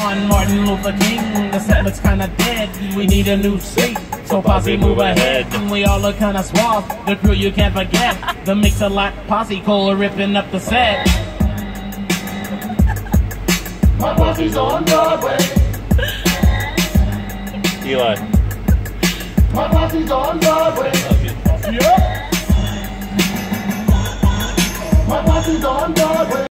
On Martin Luther King, the set looks kinda dead. We need a new seat, so posse move ahead. And We all look kinda suave, the crew you can't forget. The Mix-A-Lot posse, cola ripping up the set. My posse's on Broadway. Eli. My posse's on Broadway. Yep. My posse's on Broadway.